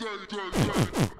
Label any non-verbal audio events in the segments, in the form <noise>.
day, day, day.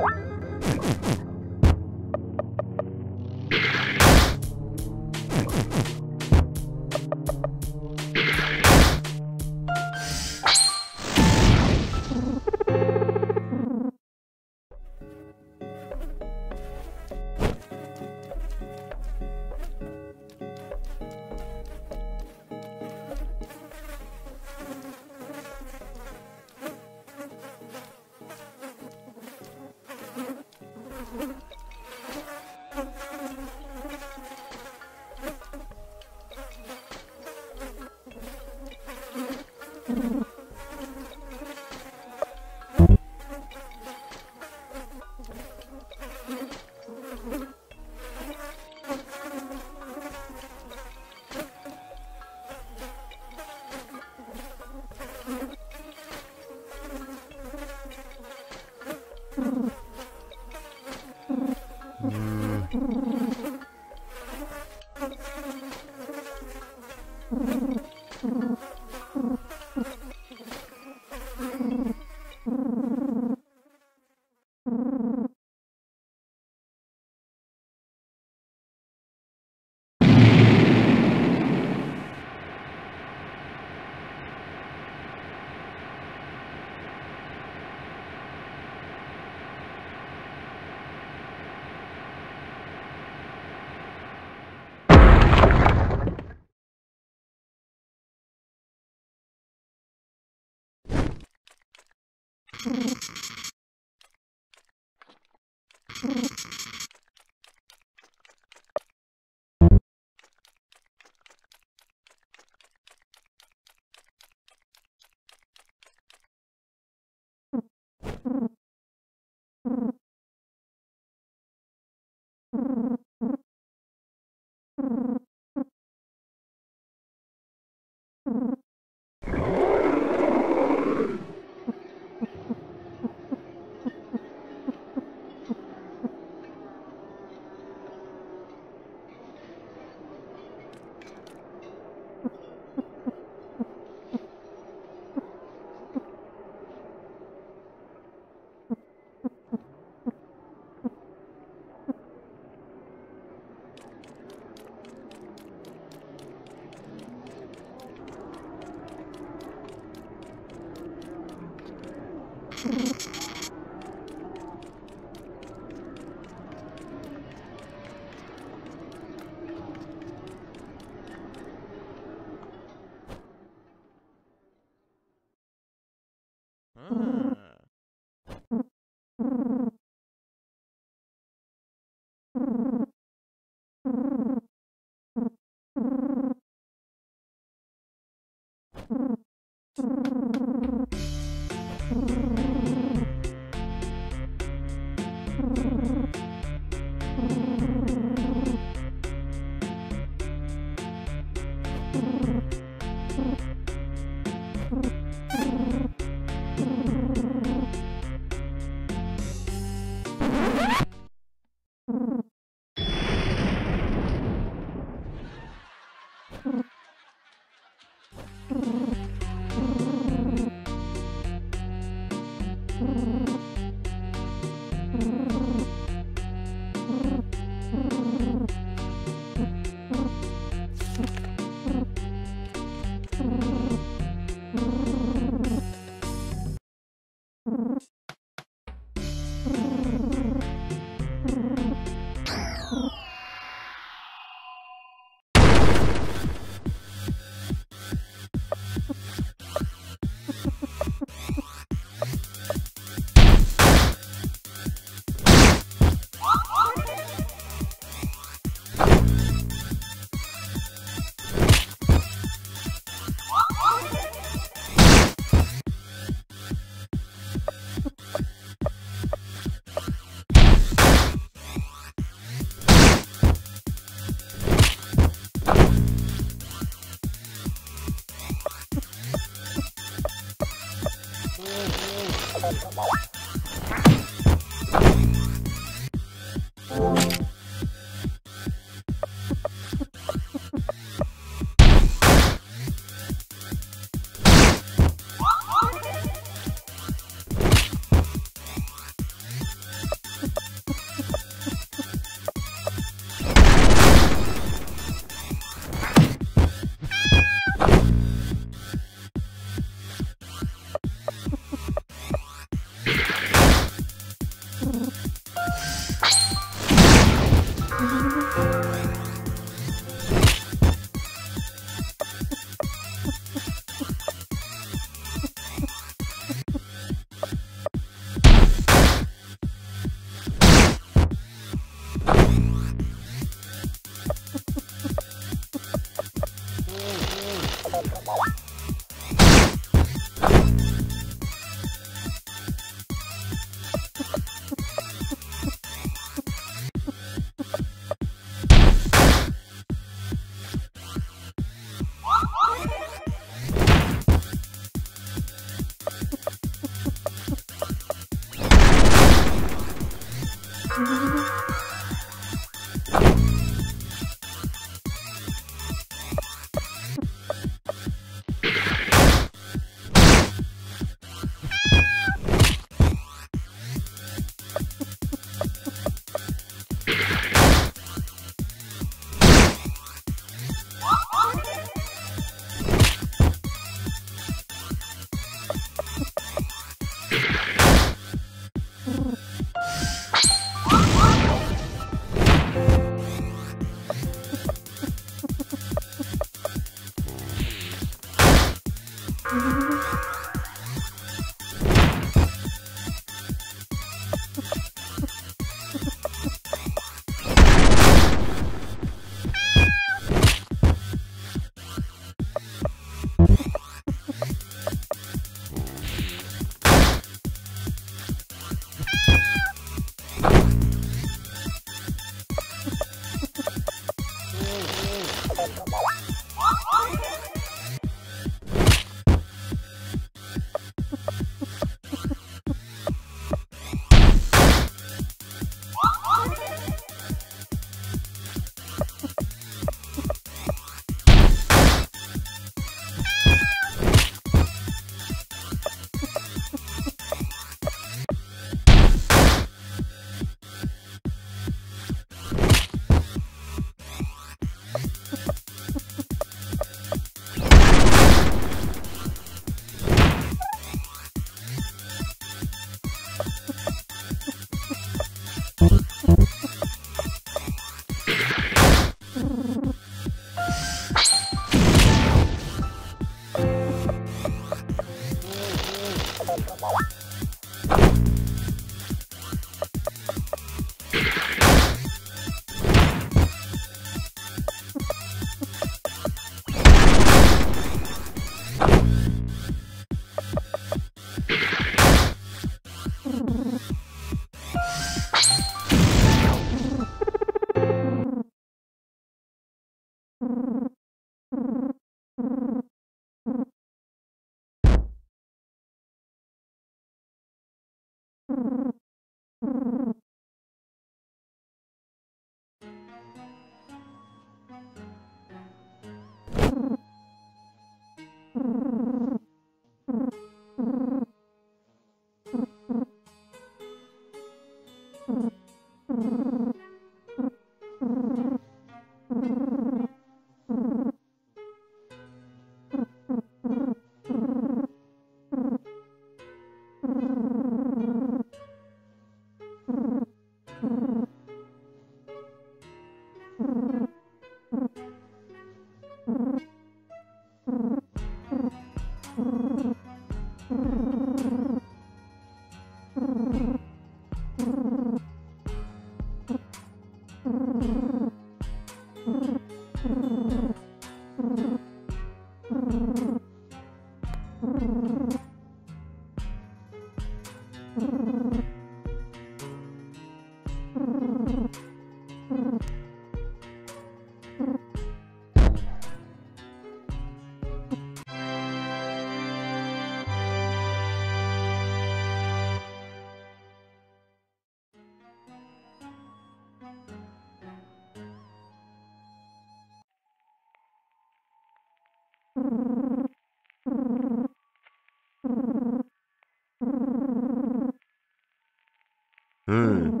うん。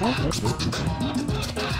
Uhum.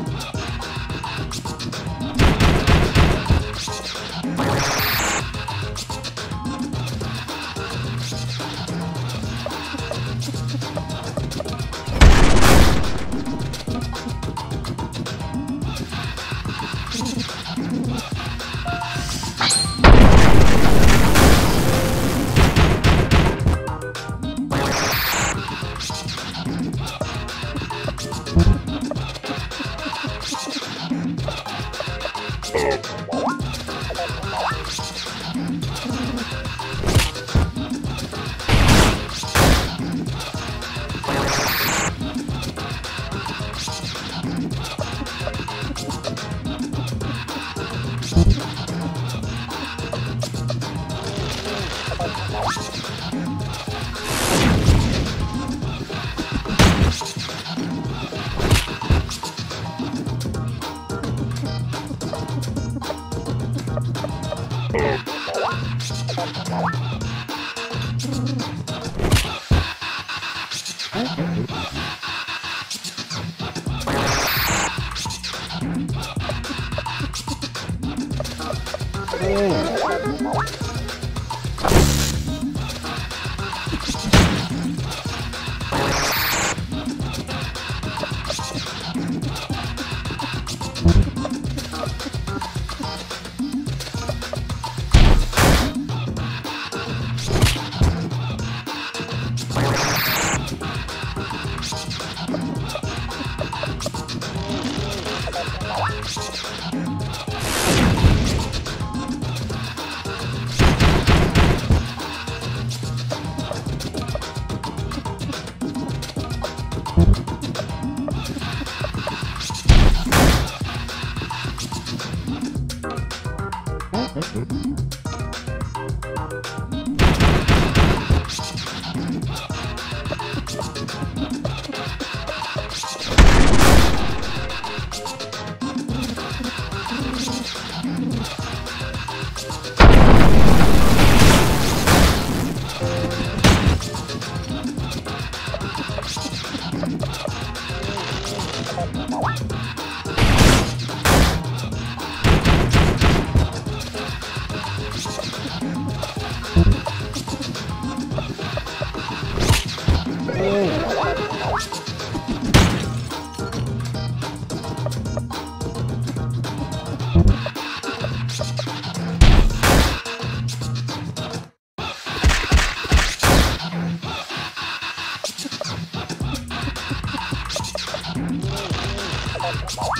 Oh,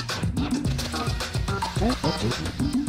oh, oh.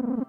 Mm-hmm. <laughs>